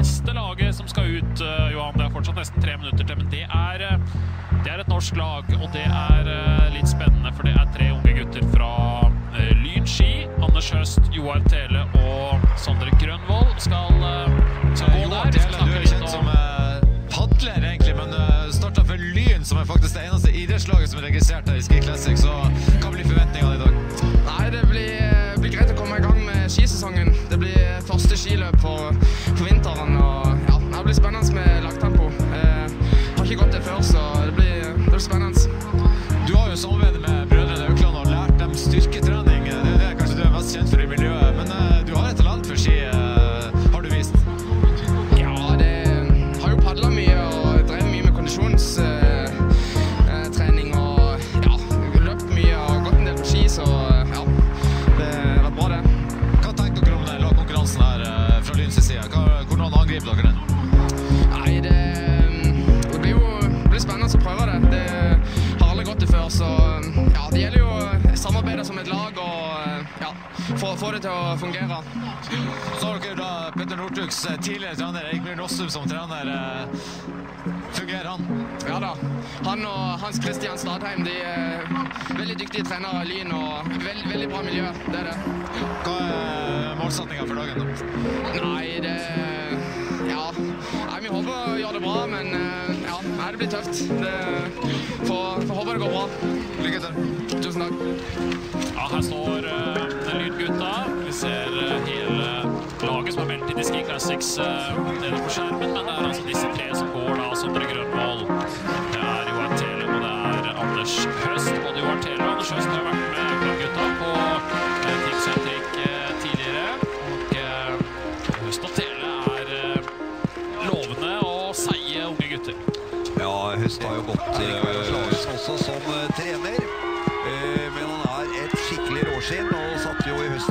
neste laget som skal ut, eh, Johan. Det er fortsatt nesten tre minutter til, men det er, eh, det er et norsk lag. Og det er eh, litt spennende, for det er tre unge gutter fra Lyn ski. Anders Høst, Joar Tele og Sondre Grønvoll skal, skal gå der. Vi skal du er kjent som padler, egentlig, men starta for Lyn, som er faktisk det eneste idrettslaget som er registrert her i Ski Classic. Så hva blir forventningene i dag? Samarbeide som et lag og ja, få, få det til å fungere. Så har dere da Petter Northugs eh, tidligere trener, Eikmyr Rossum som trener. eh, Fungerer han? Ja da. Han og Hans Christian Stadheim de er veldig dyktige trenere av Lyn og veld, veldig bra miljø. Det er det. Hva er målsettinga for dagen? da? Nei, det blir tøft. Det, får, får håpe det går bra. Lykke til. Tusen takk. Ja, her står uh, Lydgutta. Vi ser uh, hele laget som har meldt inn i Ski Classics uh, nede på skjermen, men det er altså disse tre Høst har jo gått uh, også som eh, trener. Eh, men han er et skikkelig råskinn og satte jo i høst